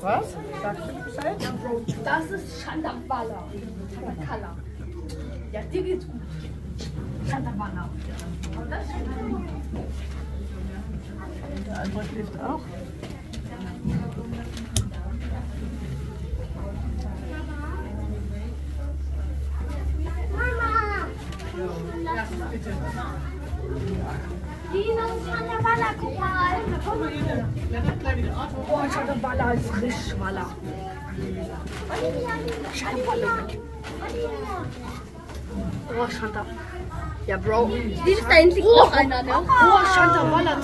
Was? Sagst du Bescheid? Das ist Chandabala. Chandakala. Ja, dir geht's gut. Chandabala. Aber das ist Der andere schläft auch. Boah, Chandabala ist Frischwalla. Chandabala. Oh, Shanta. Ja, Bro. Siehst du, da hinten noch einer, ne? Oh, Chandabala.